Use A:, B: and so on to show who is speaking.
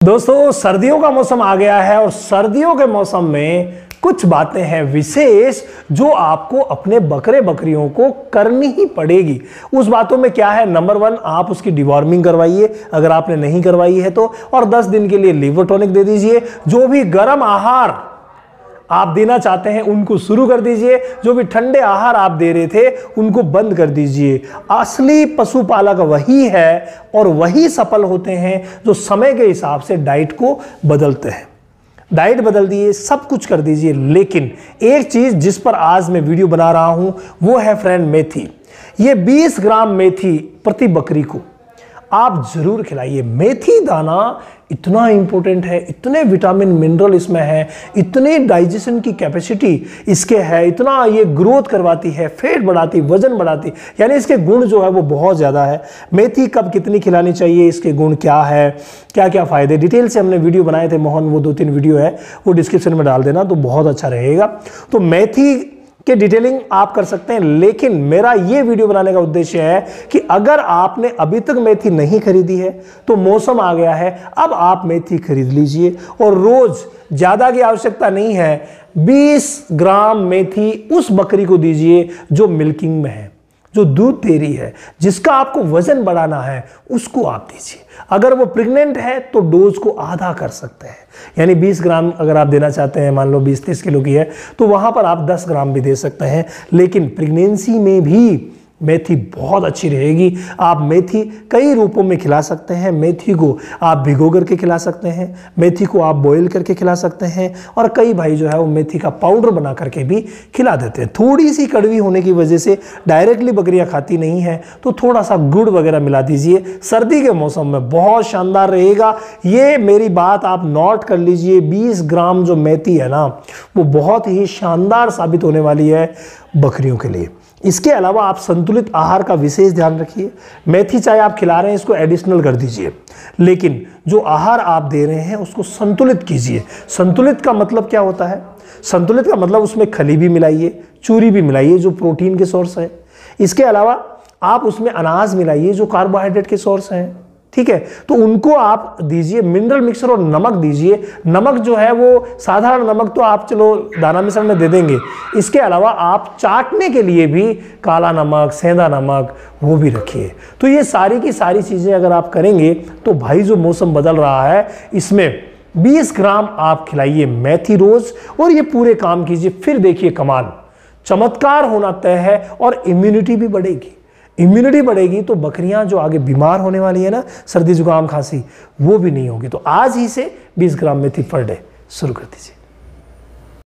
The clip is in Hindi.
A: दोस्तों, सर्दियों का मौसम आ गया है और सर्दियों के मौसम में कुछ बातें हैं विशेष जो आपको अपने बकरे बकरियों को करनी ही पड़ेगी। उस बातों में क्या है? नंबर वन आप उसकी डिवॉर्मिंग करवाइए। अगर आपने नहीं करवाई है तो और 10 दिन के लिए लिवर टॉनिक दे दीजिए। जो भी गर्म आहार आप देना चाहते हैं उनको शुरू कर दीजिए। जो भी ठंडे आहार आप दे रहे थे, उनको बंद कर दीजिए। असली पशुपालक वही है और वही सफल होते हैं जो समय के हिसाब से डाइट को बदलते हैं। डाइट बदल दिए, सब कुछ कर दीजिए। लेकिन एक चीज़ जिस पर आज मैं वीडियो बना रहा हूँ, वो है फ्रेंड मेथी। ये 20 ग्राम मेथी प्रति बकरी को। आप ज़रूर खिलाइए। मेथी दाना इतना इंपॉर्टेंट है, इतने विटामिन मिनरल इसमें है, इतने डाइजेशन की कैपेसिटी इसके है, इतना ये ग्रोथ करवाती है फेट बढ़ाती, वज़न बढ़ाती, यानी इसके गुण जो है वो बहुत ज़्यादा है। मेथी कब कितनी खिलानी चाहिए, इसके गुण क्या है क्या क्या फ़ायदे? डिटेल से हमने वीडियो बनाए थे, मोहन, वो दो तीन वीडियो है, वो डिस्क्रिप्शन में डाल देना तो बहुत अच्छा रहेगा। तो मेथी के डिटेलिंग आप कर सकते हैं, लेकिन मेरा ये वीडियो बनाने का उद्देश्य है कि अगर आपने अभी तक मेथी नहीं खरीदी है तो मौसम आ गया है, अब आप मेथी खरीद लीजिए। और रोज ज़्यादा की आवश्यकता नहीं है 20 ग्राम मेथी उस बकरी को दीजिए जो मिल्किंग में है। जो दूध दे रही है, जिसका आपको वज़न बढ़ाना है, उसको आप दीजिए। अगर वो प्रेग्नेंट है तो डोज को आधा कर सकते हैं। यानी 20 ग्राम अगर आप देना चाहते हैं, मान लो 20-30 किलो की है तो वहाँ पर आप 10 ग्राम भी दे सकते हैं। लेकिन प्रेगनेंसी में भी मेथी बहुत अच्छी रहेगी। आप मेथी कई रूपों में खिला सकते हैं। मेथी को आप भिगो करके खिला सकते हैं। मेथी को आप बॉईल करके खिला सकते हैं और कई भाई जो है वो मेथी का पाउडर बना करके भी खिला देते हैं। थोड़ी सी कड़वी होने की वजह से डायरेक्टली बकरियाँ खाती नहीं है। तो थोड़ा सा गुड़ वगैरह मिला दीजिए। सर्दी के मौसम में बहुत शानदार रहेगा। ये मेरी बात आप नोट कर लीजिए। बीस ग्राम जो मेथी है ना, वो बहुत ही शानदार साबित होने वाली है। बकरियों के लिए। इसके अलावा आप संतुलित आहार का विशेष ध्यान रखिए। मेथी चाय आप खिला रहे हैं, इसको एडिशनल कर दीजिए। लेकिन जो आहार आप दे रहे हैं, उसको संतुलित कीजिए। संतुलित का मतलब क्या होता है? संतुलित का मतलब उसमें खली भी मिलाइए, चूरी भी मिलाइए, जो प्रोटीन के सोर्स है। इसके अलावा आप उसमें अनाज मिलाइए, जो कार्बोहाइड्रेट के सोर्स हैं। ठीक है? तो उनको आप दीजिए मिनरल मिक्सर और नमक दीजिए। नमक जो है वो साधारण नमक तो आप चलो दाना मिश्रण में दे देंगे। इसके अलावा आप चाटने के लिए भी काला नमक, सेंधा नमक वो भी रखिए। तो ये सारी की सारी चीज़ें अगर आप करेंगे तो भाई जो मौसम बदल रहा है, इसमें 20 ग्राम आप खिलाइए मेथी रोज और ये पूरे काम कीजिए। फिर देखिए कमाल, चमत्कार होना तय है और इम्यूनिटी भी बढ़ेगी। इम्यूनिटी बढ़ेगी तो बकरियाँ जो आगे बीमार होने वाली है ना, सर्दी जुकाम खांसी, वो भी नहीं होगी। तो आज ही से 20 ग्राम मेथी पर डे। शुरू कर दीजिए।